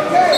Okay.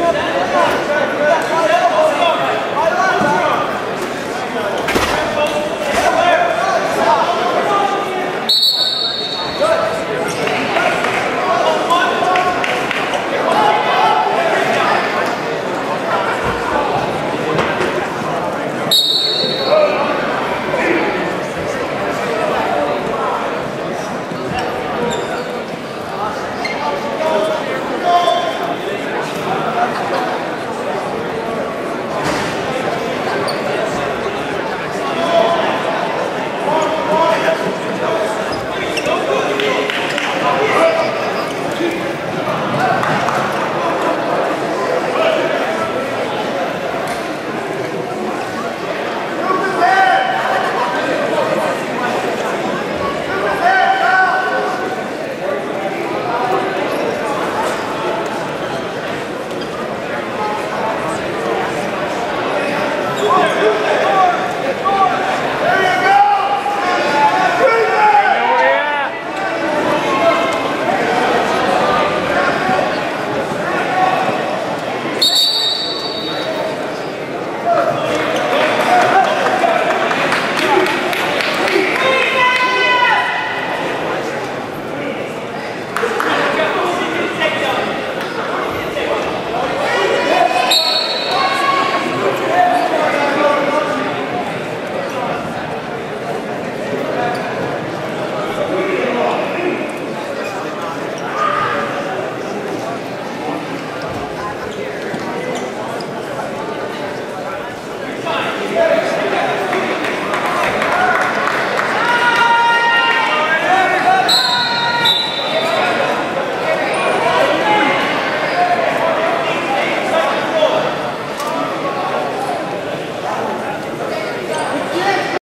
Let's. Thank.